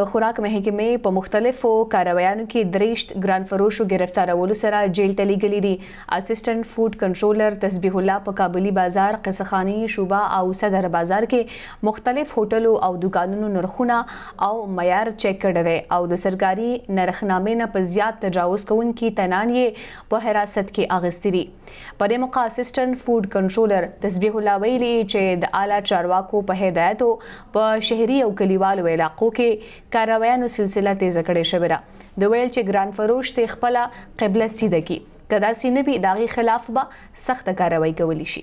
د خوراک محکمې په مختلفو کارویانو کې دریشت ګران فروشو ګرفتارولو سره جیل ته لیږلي دي. اسسټنټ فوډ کنټرولر تسبیح الله په کابلي بازار، قصه خاني شعبه او صدر بازار کې مختلف هوټلو او دوکانونو نرخونه او معیار چیک کړی دی او د سرکاري نرخنامې نه په زیات تجاوز کوونکي تنان یې په حراست کې اخیستي دي. په دې موقع اسسټنټ فوډ کنټرولر تسبیح الله ویلي چې د اعلی چارواکو په هدایتو په شهري او کلیوالو علاقو کې کارویانو سلسله تیزه کړې شوې ده د ویل چې ګران فروش ته خپله قبله سیده کی که داسې نه وي داغي خلاف به سخته کاروي کولی شي